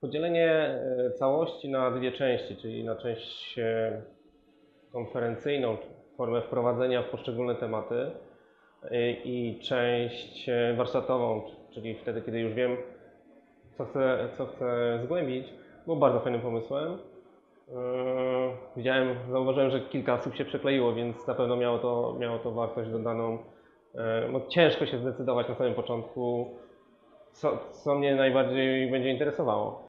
Podzielenie e, całości na dwie części, czyli na część e, konferencyjną, formę wprowadzenia w poszczególne tematy e, i część warsztatową, czyli wtedy, kiedy już wiem, co chcę, co chcę zgłębić, było bardzo fajnym pomysłem. Widziałem, zauważyłem, że kilka osób się przekleiło, więc na pewno miało to, miało to wartość dodaną. No, ciężko się zdecydować na samym początku, co, co mnie najbardziej będzie interesowało.